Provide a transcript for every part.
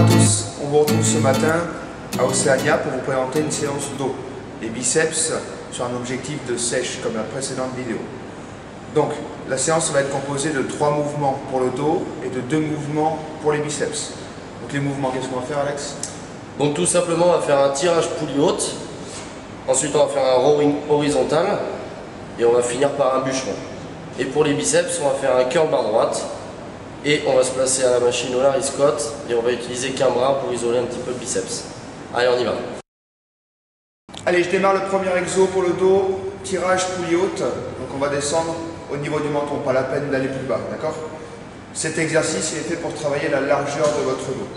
à tous, on vous retrouve ce matin à Océania pour vous présenter une séance dos, les biceps sur un objectif de sèche comme la précédente vidéo. Donc la séance va être composée de trois mouvements pour le dos et de deux mouvements pour les biceps. Donc les mouvements, qu'est-ce qu'on va faire Alex? Donc tout simplement on va faire un tirage poulie haute, ensuite on va faire un rowing horizontal et on va finir par un bûcheron. Et pour les biceps on va faire un curl barre droite et on va se placer à la machine au Larry Scott et on va utiliser qu'un bras pour isoler un petit peu le biceps. Allez, on y va. Allez, je démarre le premier exo pour le dos, tirage poulie haute. Donc on va descendre au niveau du menton, pas la peine d'aller plus bas, d'accord? Cet exercice est fait pour travailler la largeur de votre dos.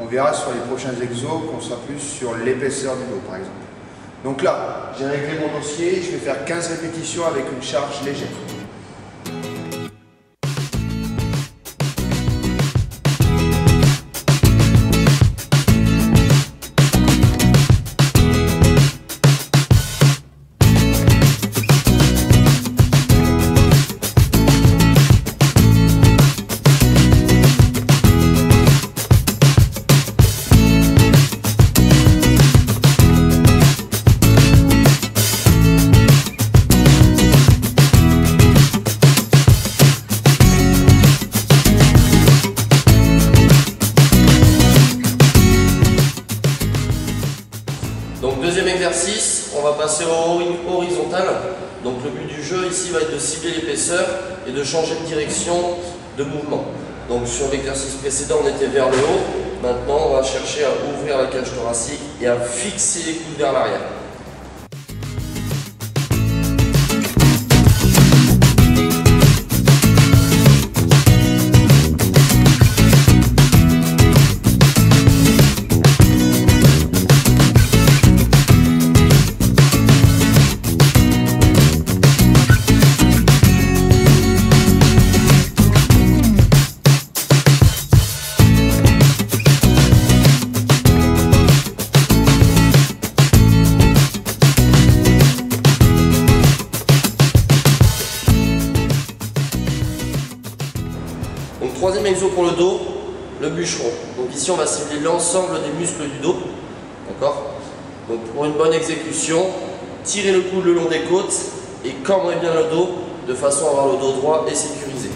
On verra sur les prochains exos qu'on sera plus sur l'épaisseur du dos, par exemple. Donc là, j'ai réglé mon dossier, je vais faire 15 répétitions avec une charge légère. On va passer au horizontal. Donc le but du jeu ici va être de cibler l'épaisseur et de changer de direction de mouvement. Donc sur l'exercice précédent on était vers le haut, maintenant on va chercher à ouvrir la cage thoracique et à fixer les coudes vers l'arrière. Troisième exo pour le dos, le bûcheron. Donc ici on va cibler l'ensemble des muscles du dos. D'accord? Donc pour une bonne exécution, tirez le coude le long des côtes et cambrez bien le dos de façon à avoir le dos droit et sécurisé.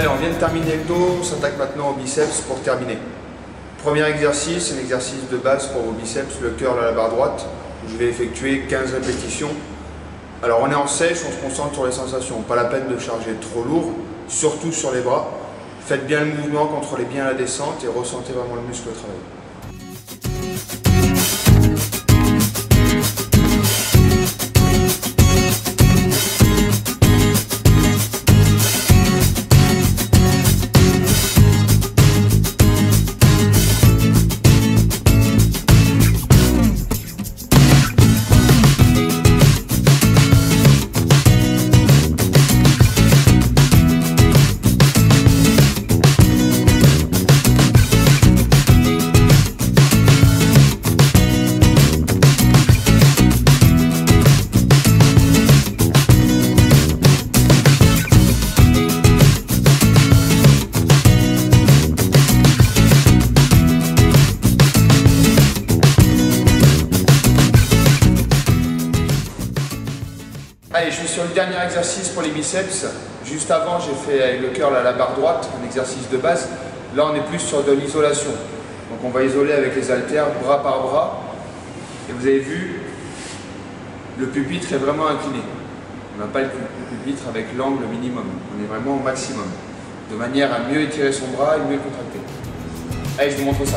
Allez, on vient de terminer le dos, on s'attaque maintenant au biceps pour terminer. Premier exercice, un exercice de base pour vos biceps, le curl à la barre droite. Je vais effectuer 15 répétitions. Alors on est en sèche, on se concentre sur les sensations. Pas la peine de charger trop lourd, surtout sur les bras. Faites bien le mouvement, contrôlez bien la descente et ressentez vraiment le muscle travailler. Allez, je suis sur le dernier exercice pour les biceps. Juste avant, j'ai fait le curl à la barre droite, un exercice de base. Là, on est plus sur de l'isolation. Donc, on va isoler avec les haltères, bras par bras. Et vous avez vu, le pupitre est vraiment incliné. On n'a pas le pupitre avec l'angle minimum. On est vraiment au maximum. De manière à mieux étirer son bras et mieux le contracter. Allez, je vous montre ça.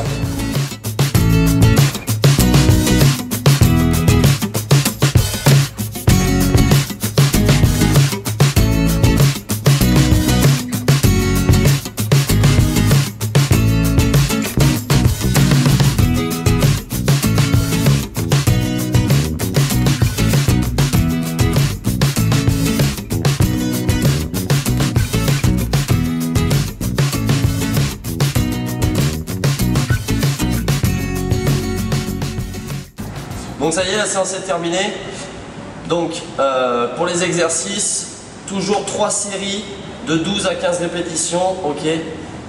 Donc ça y est, la séance est terminée. Donc euh, pour les exercices, toujours 3 séries de 12 à 15 répétitions, ok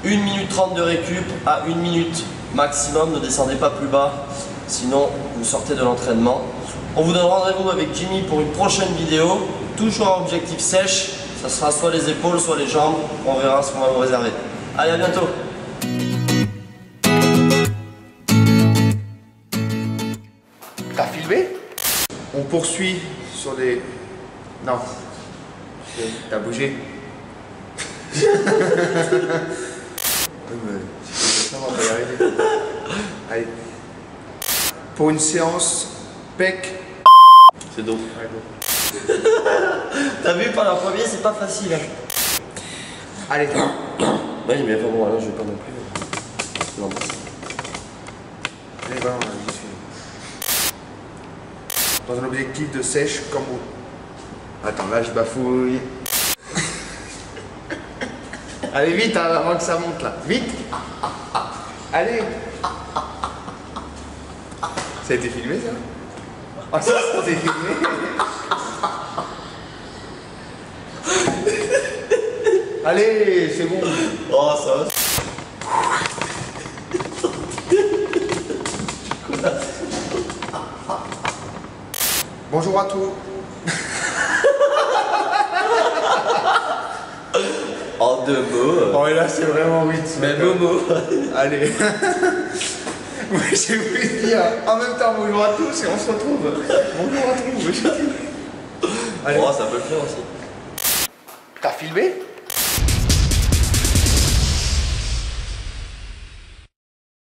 1 minute 30 de récup à 1 minute maximum, ne descendez pas plus bas, sinon vous sortez de l'entraînement. On vous donne rendez-vous avec Jimmy pour une prochaine vidéo, toujours à objectif sèche, ça sera soit les épaules, soit les jambes, on verra ce qu'on va vous réserver. Allez, à bientôt poursuit sur les... Non. T'as bougé Oui, mais si c'est comme ça, on va pas y arriver. Allez. Pour une séance pec. C'est dos. T'as vu par la première, c'est pas facile. hein. Allez. Oui, mais enfin bon, alors je vais pas non plus. Non. Allez, suis. Dans un objectif de sèche comme vous. Attends, là je bafouille. Allez vite hein, avant que ça monte là. Vite Allez Ça a été filmé ça? Ah ça, filmé Allez, c'est bon. Oh, ça va. Bonjour à tous. En deux mots. euh, Bon et là c'est vraiment vite. Mais Momo. Allez. Oui, j'ai voulu dire en même temps bonjour à tous et on se retrouve. Bonjour à tous. Allez. Oh, ça peut le faire aussi. T'as filmé?